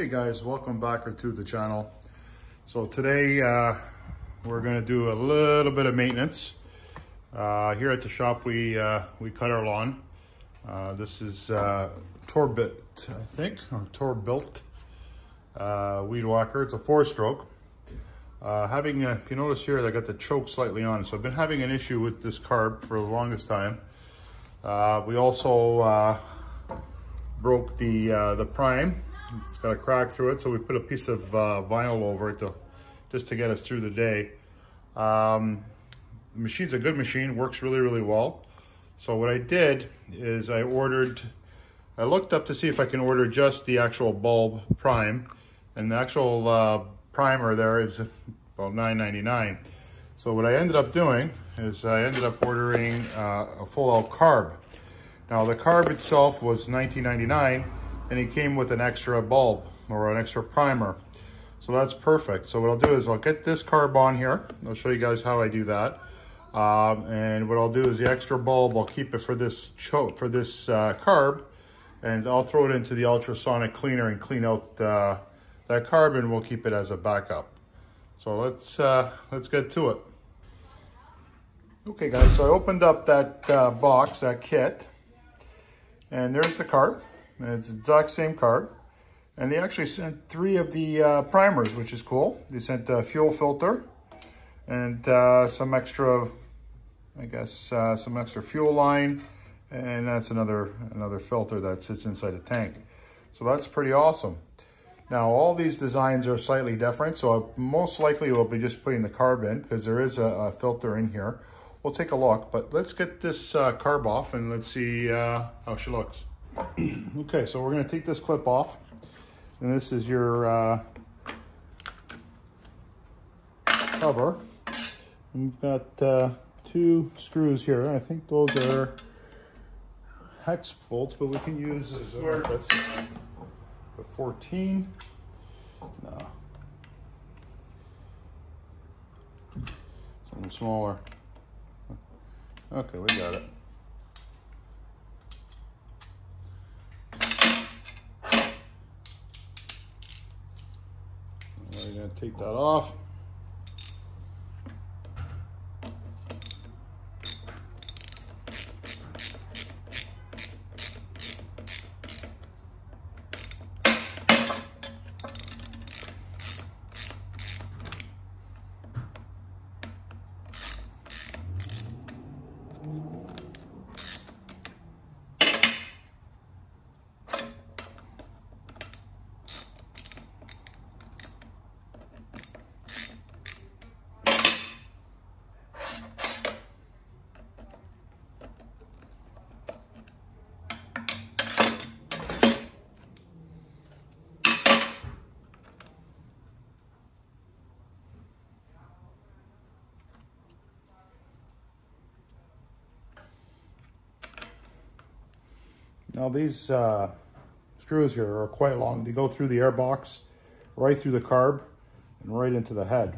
Hey guys, welcome back to the channel. So today uh, we're gonna do a little bit of maintenance. Uh, here at the shop we uh, we cut our lawn. Uh, this is uh, Torbit, I think, or Troy-Bilt uh, weed whacker. It's a four stroke. Having, uh, if you notice here, I got the choke slightly on. So I've been having an issue with this carb for the longest time. We also broke the the prime. It's got a crack through it, so we put a piece of uh, vinyl over it to, just to get us through the day. Um, the machine's a good machine, works really, really well. So what I did is I ordered, I looked up to see if I can order just the actual bulb prime, and the actual uh, primer there is about $9.99. So what I ended up doing is I ended up ordering uh, a full out carb. Now the carb itself was $19.99 and it came with an extra bulb or an extra primer. So that's perfect. So what I'll do is I'll get this carb on here. I'll show you guys how I do that. Um, and what I'll do is the extra bulb, I'll keep it for this choke, for this uh, carb, and I'll throw it into the ultrasonic cleaner and clean out uh, that carbon. We'll keep it as a backup. So let's uh, let's get to it. Okay, guys. So I opened up that uh, box, that kit, and there's the carb. It's the exact same carb. And they actually sent three of the uh, primers, which is cool. They sent the fuel filter and uh, some extra, I guess, uh, some extra fuel line. And that's another, another filter that sits inside the tank. So that's pretty awesome. Now, all these designs are slightly different. So most likely we'll be just putting the carb in because there is a, a, filter in here. We'll take a look, but let's get this uh, carb off and let's see uh, how she looks. okay, so we're going to take this clip off. And this is your uh, cover. we've got uh, two screws here. I think those are hex bolts, but we can use as a 14. No. Something smaller. Okay, we got it. We're take that off. Now these uh, screws here are quite long. They go through the air box, right through the carb, and right into the head.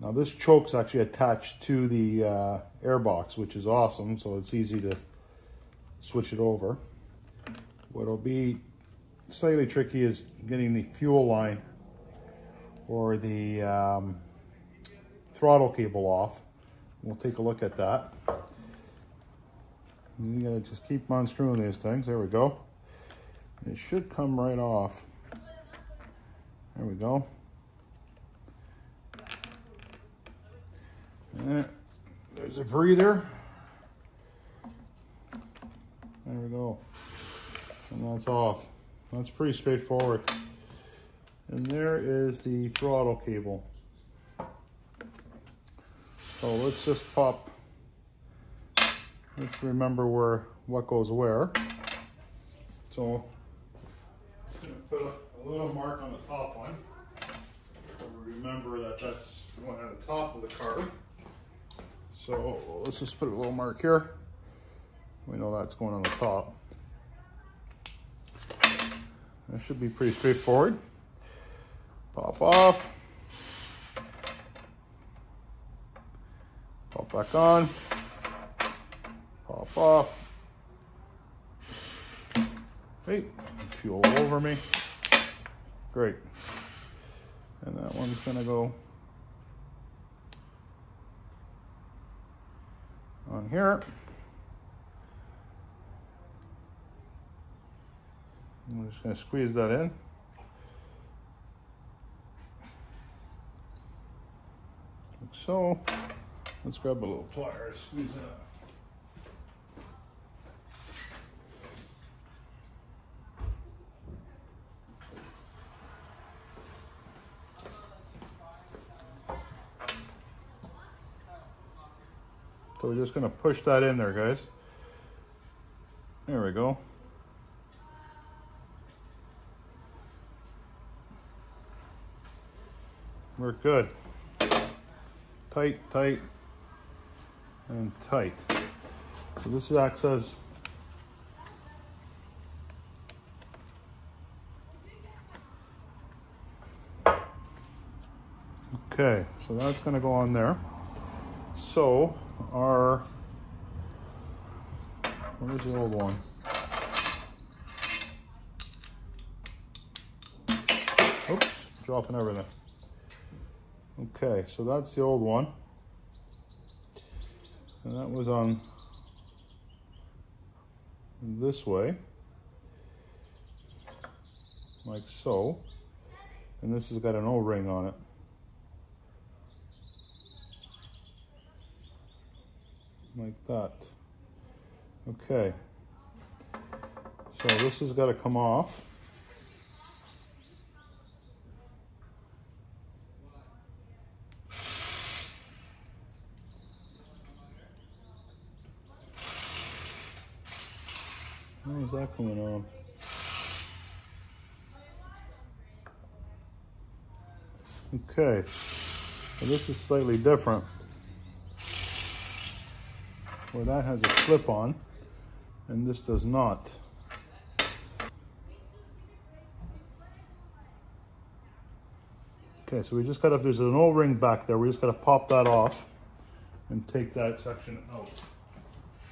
Now this choke's actually attached to the uh, air box, which is awesome, so it's easy to switch it over. What'll be slightly tricky is getting the fuel line or the um, throttle cable off. We'll take a look at that. You gotta just keep unscrewing these things. There we go. It should come right off. There we go. And there's a breather. There we go. And that's off. That's pretty straightforward. And there is the throttle cable. So let's just pop let's remember where what goes where. So put a, a, little mark on the top one. Remember that that's the one at the top of the carb. So let's just put a little mark here. We know that's going on the top. That should be pretty straightforward. Pop off. Pop back on off. Hey, fuel over me. Great. And that one's gonna go on here. I'm just going to squeeze that in. Like so. Let's grab a little pliers, squeeze that. So we're just going to push that in there, guys. There we go. We're good. Tight, tight, and tight. So this acts as Okay, so that's going to go on there. So our, where's the old one? Oops, dropping everything. Okay, so that's the old one. And that was on this way, like so. And this has got an O-ring on it. Like that. Okay. So this has got to come off. How is that coming on? Okay, so this is slightly different. Where that has a slip on, and this does not. Okay, so we just got to, there's an O-ring back there, we just got to pop that off and take that section out.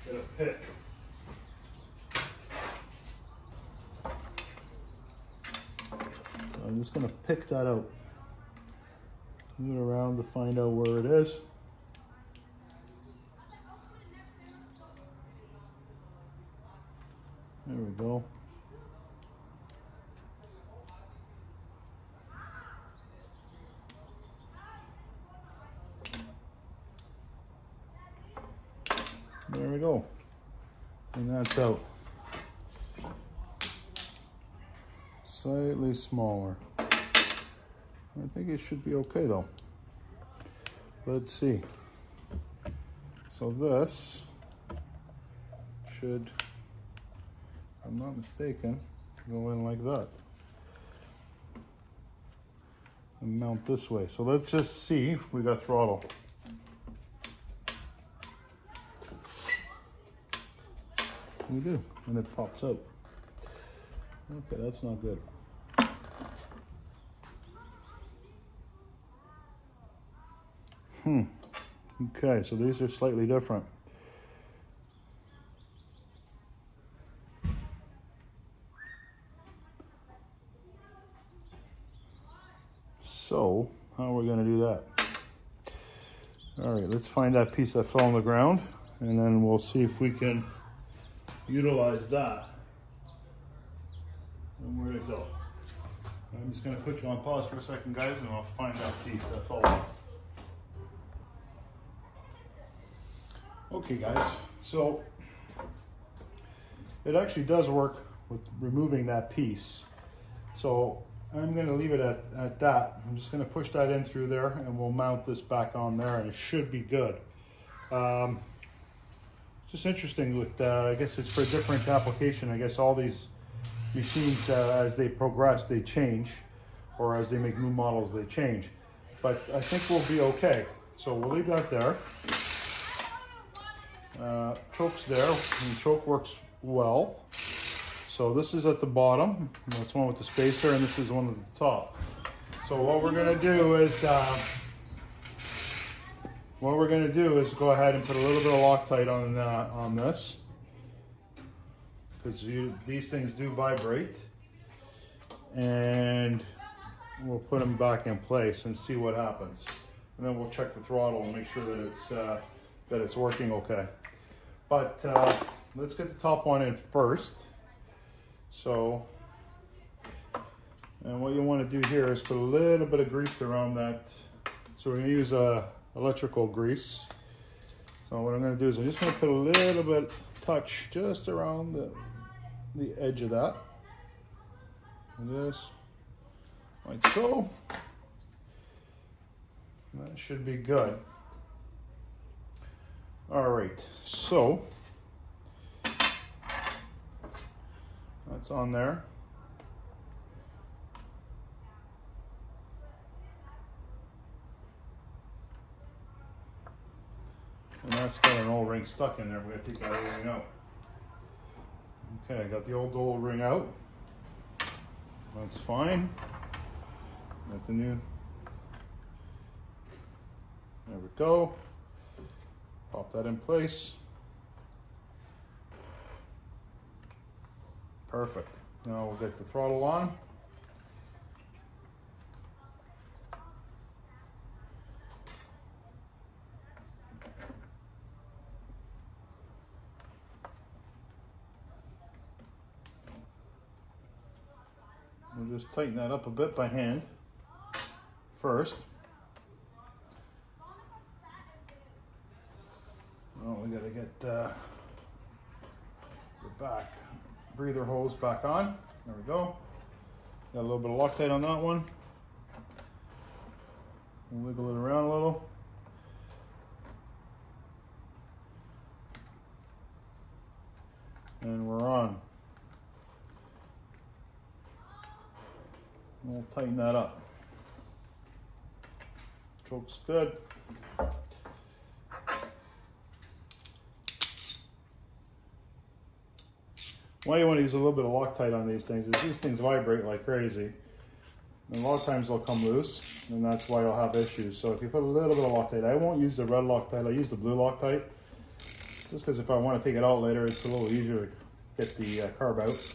Get a pick. I'm just gonna pick that out. Move it around to find out where it is. There we go. There we go. And that's out. Slightly smaller. I think it should be okay though. Let's see. So this should, I'm not mistaken, go in like that. And mount this way. So let's just see if we got throttle. We do, and it pops out. Okay, that's not good. Hmm. Okay, so these are slightly different. So, how are we going to do that? All right, let's find that piece that fell on the ground, and then we'll see if we can utilize that. And where'd it go? I'm just going to put you on pause for a second, guys, and I'll find that piece that fell off. Okay guys, so it actually does work with removing that piece. So I'm gonna leave it at, at that. I'm just gonna push that in through there and we'll mount this back on there and it should be good. Um, just interesting with, uh, I guess it's for a different application. I guess all these machines, uh, as they progress, they change or as they make new models, they change. But I think we'll be okay. So we'll leave that there. Uh, choke's there, and choke works well. So this is at the bottom, that's one with the spacer, and this is one at the top. So what we're gonna do is, uh, what we're gonna do is go ahead and put a little bit of Loctite on uh, on this, because these things do vibrate. and we'll put them back in place and see what happens. And then we'll check the throttle and make sure that it's, uh, that it's working okay. But uh, let's get the top one in first. So, and what you want to do here is put a little bit of grease around that. So we're going to use uh, electrical grease. So what I'm going to do is I'm just going to put a little bit touch just around the, the edge of that. This, like so. That should be good. All right, so that's on there. And that's got an O-ring stuck in there. We're gonna take that O-ring out. Okay, I got the old O-ring out. That's fine. That's a new. There we go. Pop that in place. Perfect. Now we'll get the throttle on. We'll just tighten that up a bit by hand first. Oh, we gotta get uh, the back breather hose back on. There we go. Got a little bit of Loctite on that one. Wiggle it around a little. And we're on. We'll tighten that up. Choke's good. Why you want to use a little bit of Loctite on these things is these things vibrate like crazy. And a lot of times they'll come loose, and that's why you'll have issues. So if you put a little bit of Loctite, I won't use the red Loctite, I use the blue Loctite. Just because if I want to take it out later, it's a little easier to get the uh, carb out.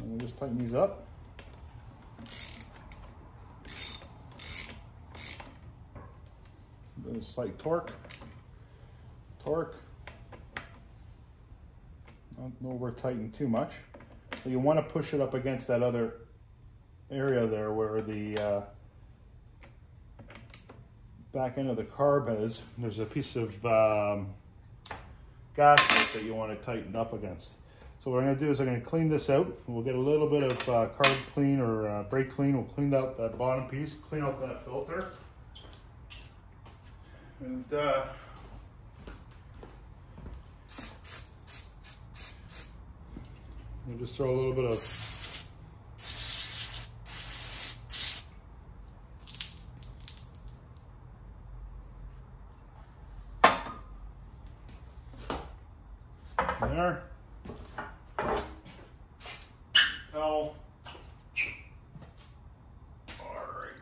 And we'll just tighten these up. A slight torque, torque. Not over tighten too much. You want to push it up against that other area there where the uh, back end of the carb is. There's a piece of um, gasket that you want to tighten up against. So what I'm going to do is I'm going to clean this out. We'll get a little bit of uh, carb clean or uh, brake clean. We'll clean out that bottom piece, clean out that filter. And uh, We'll just throw a little bit of there. Towel. All right.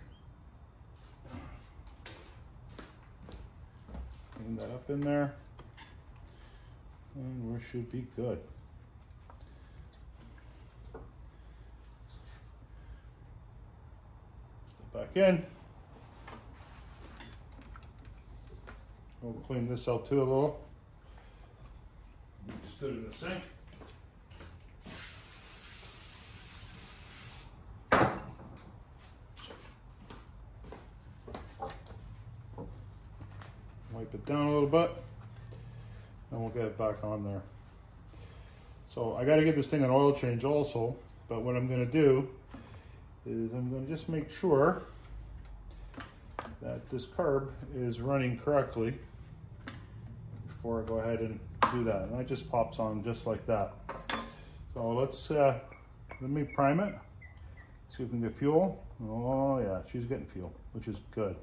Clean that up in there. And we should be good. back in. We'll clean this out too a little. It in the sink. Wipe it down a little bit and we'll get it back on there. So I got to get this thing an oil change also, but what I'm going to do is I'm going to just make sure that this carb is running correctly before I go ahead and do that. And that just pops on just like that. So let's, uh, let me prime it. See if we can get fuel. Oh yeah, she's getting fuel, which is good.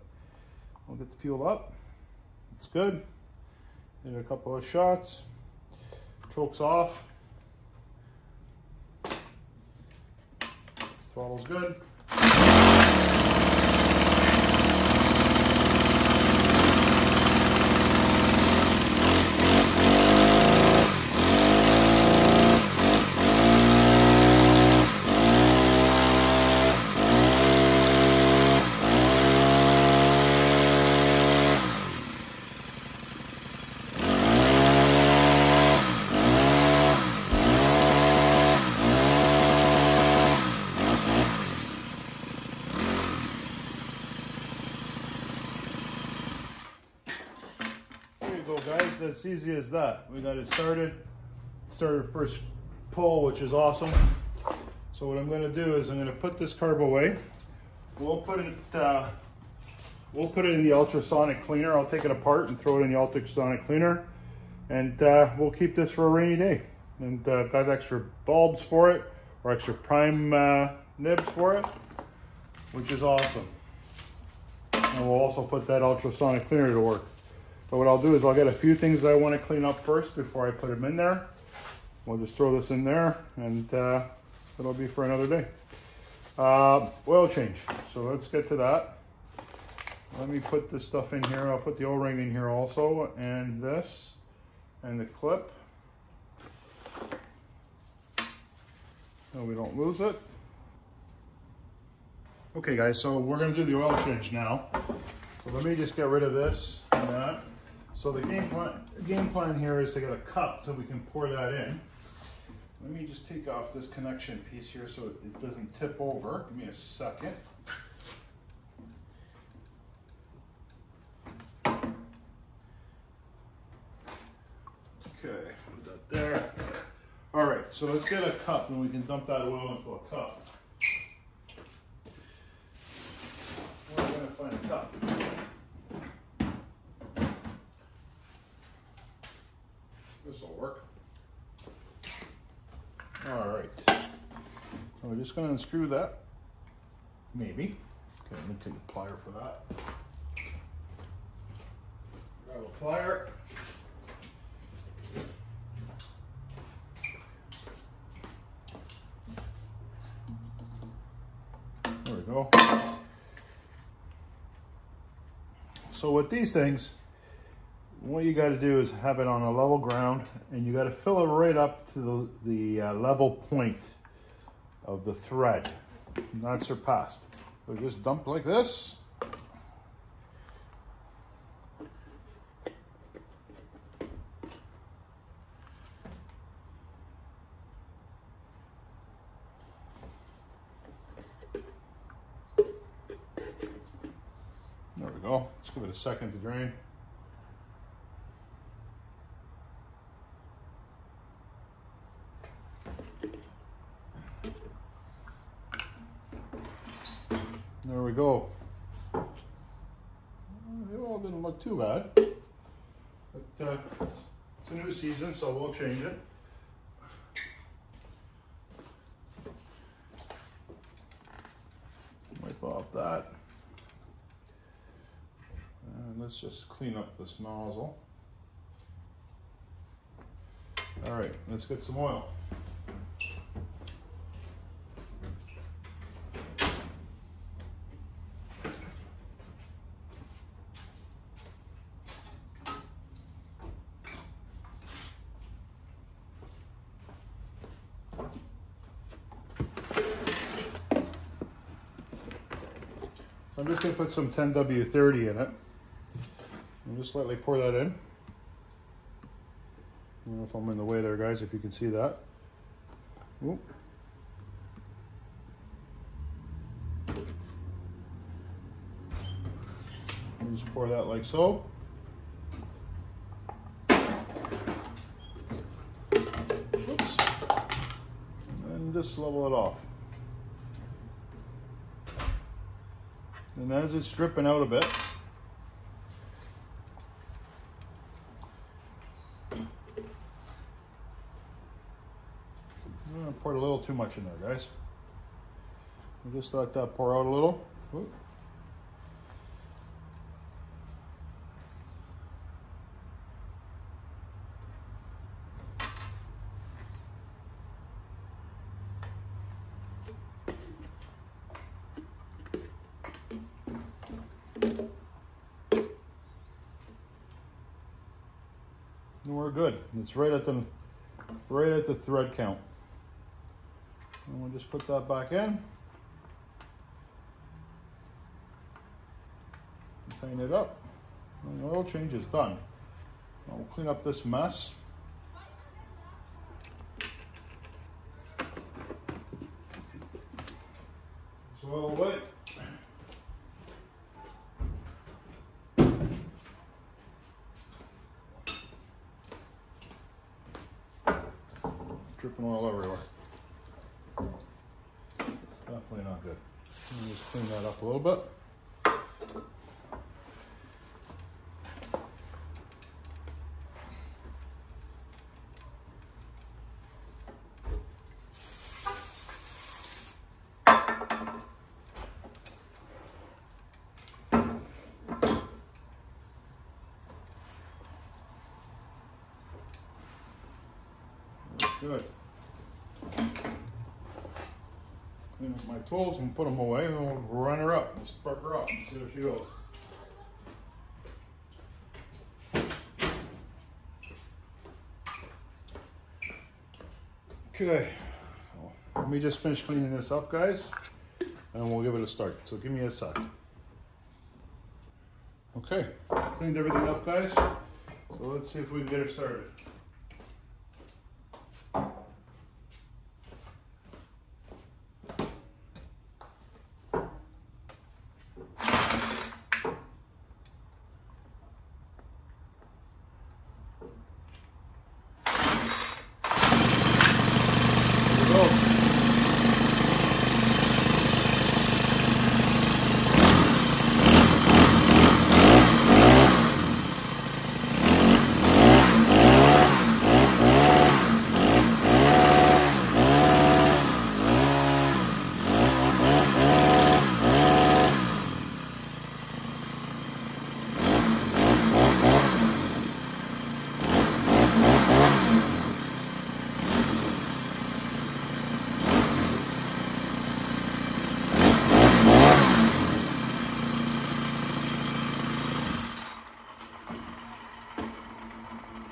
We'll get the fuel up. It's good. Give it a couple of shots. Chokes off. Throttle's good. As easy as that. We got it started. Started first pull, which is awesome. So what I'm gonna do is I'm gonna put this carb away. We'll put it, uh, we'll put it in the ultrasonic cleaner. I'll take it apart and throw it in the ultrasonic cleaner. And uh, we'll keep this for a rainy day. And uh, got extra bulbs for it, or extra prime uh, nibs for it, which is awesome. And we'll also put that ultrasonic cleaner to work. But what I'll do is I'll get a few things that I want to clean up first before I put them in there. We'll just throw this in there and uh, it'll be for another day. Uh, oil change. So let's get to that. Let me put this stuff in here. I'll put the O-ring in here also and this and the clip. So we don't lose it. Okay guys, so we're gonna do the oil change now. So let me just get rid of this and that. So the game plan, game plan here is to get a cup so we can pour that in. Let me just take off this connection piece here so it doesn't tip over. Give me a second. Okay, put that there. All right, so let's get a cup and we can dump that oil into a cup. Where am I gonna find a cup? This will work. All right. So we're just gonna unscrew that. Maybe. Okay, let me take a plier for that. Grab a plier. There we go. So with these things, what you got to do is have it on a level ground and you got to fill it right up to the, the uh, level point of the thread, not surpassed. So just dump like this. There we go. Let's give it a second to drain. There we go. It all didn't look too bad. But uh, it's a new season, so we'll change it. Wipe off that. And let's just clean up this nozzle. All right, let's get some oil. Some 10W30 in it. And just lightly pour that in. I don't know if I'm in the way there, guys, if you can see that. Oop. Just pour that like so. Oops. And just level it off. And as it's dripping out a bit, I poured a little too much in there, guys. We just let that pour out a little. Oop. And we're good. It's right at the right at the thread count. And we'll just put that back in. Tighten it up. And the oil change is done. Now we'll clean up this mess. This oil away. Dripping oil everywhere. Definitely not good. Let me just clean that up a little bit. Good. Clean up my tools and put them away and we'll run her up. We'll spark her up and see how she goes. Okay, so let me just finish cleaning this up, guys, and we'll give it a start. So give me a sec. Okay, cleaned everything up, guys. So let's see if we can get her started.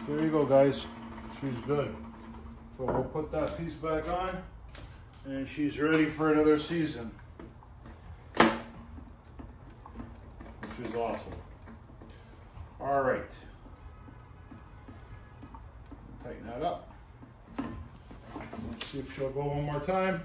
There you go, guys. She's good. So we'll put that piece back on and she's ready for another season. Which is awesome. All right. Tighten that up. Let's see if she'll go one more time.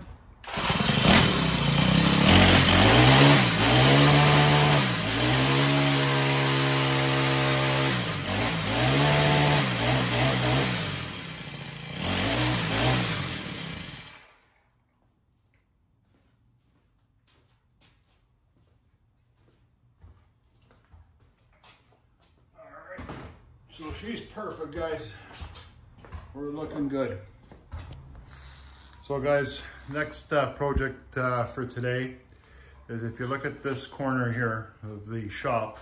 So guys. We're looking good. So guys, next uh, project uh, for today is if you look at this corner here of the shop,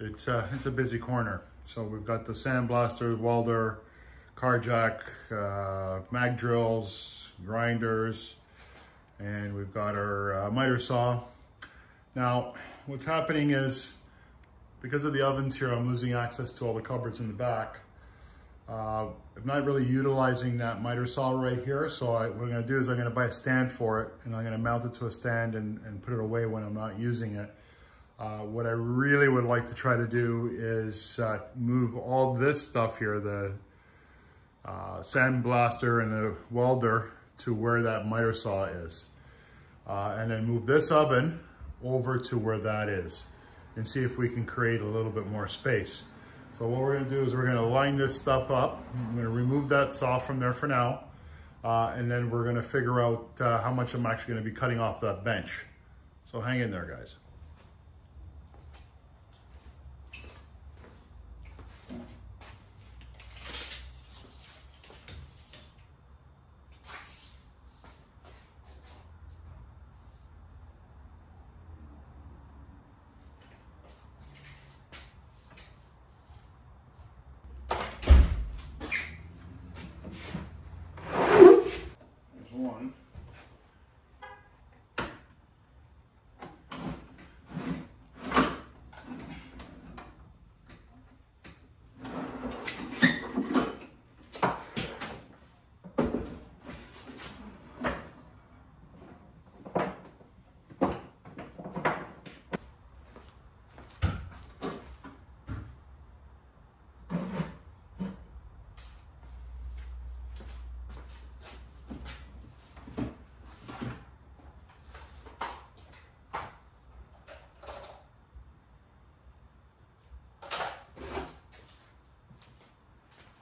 it's, uh, it's a busy corner. So we've got the sandblaster, welder, car jack, uh, mag drills, grinders, and we've got our uh, miter saw. Now, what's happening is because of the ovens here, I'm losing access to all the cupboards in the back. Uh, I'm not really utilizing that miter saw right here, so I, what I'm gonna do is I'm gonna buy a stand for it, and I'm gonna mount it to a stand and, and put it away when I'm not using it. Uh, what I really would like to try to do is uh, move all this stuff here, the uh, sandblaster and the welder, to where that miter saw is. Uh, and then move this oven over to where that is and see if we can create a little bit more space. So what we're gonna do is we're gonna line this stuff up. I'm gonna remove that saw from there for now. Uh, and then we're gonna figure out uh, how much I'm actually gonna be cutting off that bench. So hang in there, guys. There's one.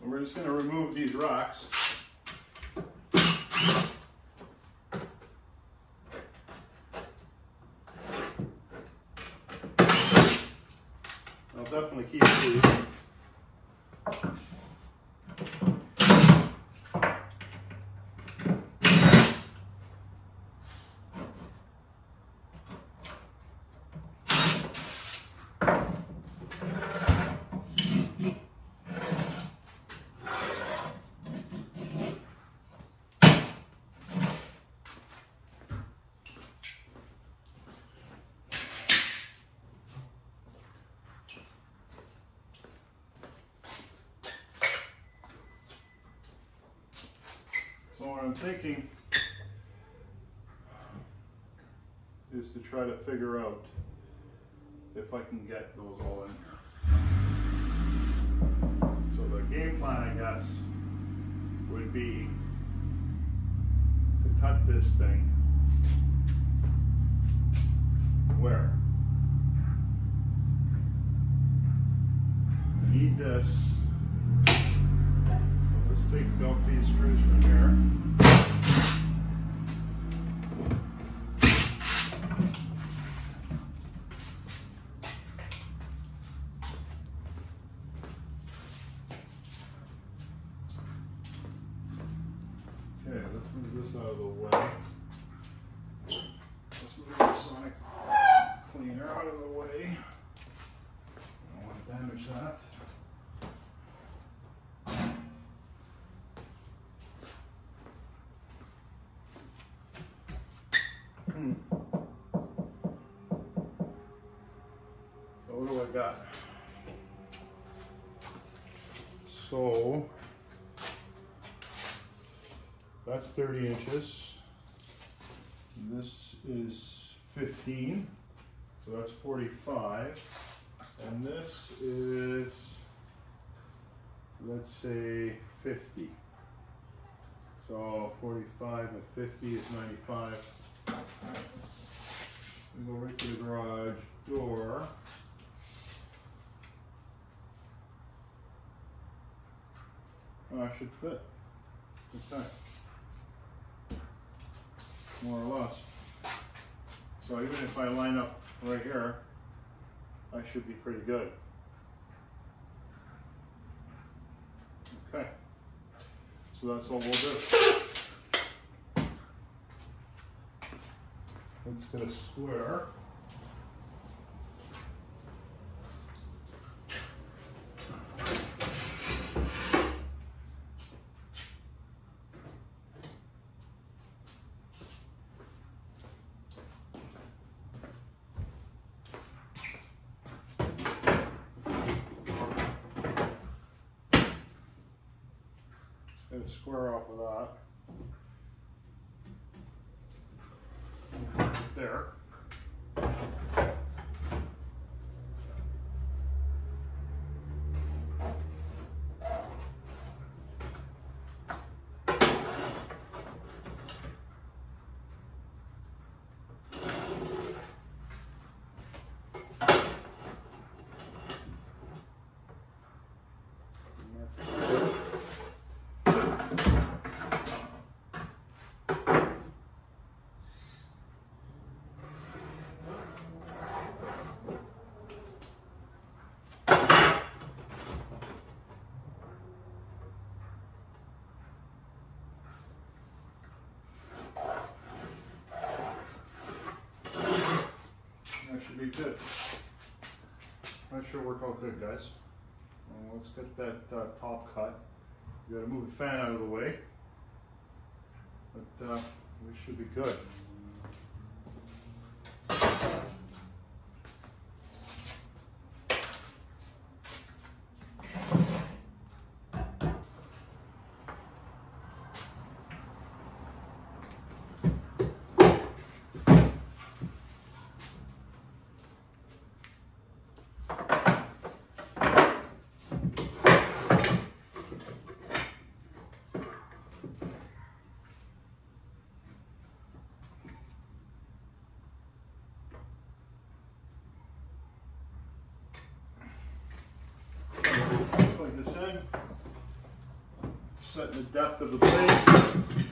And we're just gonna remove these rocks. I'm thinking is to try to figure out if I can get those all in here. So the game plan, I guess, would be to cut this thing where? I need this. Let's take out these screws from here. Okay, let's move this out of the way. Let's move the sonic cleaner out of the way. Don't want to damage that. Hmm. So what do I got? So that's 30 inches. This is 15, so that's 45. And this is, let's say 50. So 45 and 50 is 95. We go right to the garage door. I should fit. Okay more or less. So even if I line up right here, I should be pretty good. Okay, so that's what we'll do. Let's get a square. Get a square off of that. There. That should be good. That should work out good, guys. Let's get that uh, top cut. You gotta move the fan out of the way. But uh, we should be good. Plug this in. Set the depth of the blade.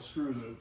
The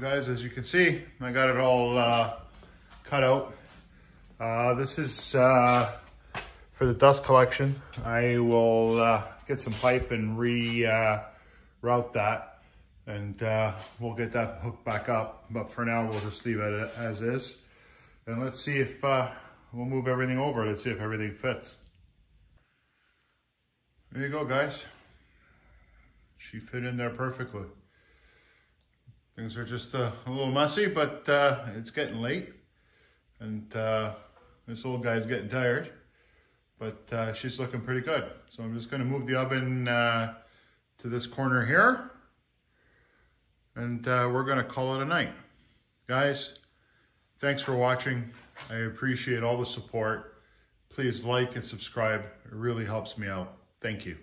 guys, as you can see, I got it all uh, cut out. Uh, this is uh, for the dust collection. I will uh, get some pipe and reroute that and uh, we'll get that hooked back up. But for now, we'll just leave it as is. And let's see if uh, we'll move everything over. Let's see if everything fits. There you go, guys. She fit in there perfectly. Things are just uh, a little messy, but uh, it's getting late. And uh, this old guy's getting tired. But uh, she's looking pretty good. So I'm just going to move the oven uh, to this corner here. And we're going to call it a night. Guys, thanks for watching. I appreciate all the support. Please like and subscribe. It really helps me out. Thank you.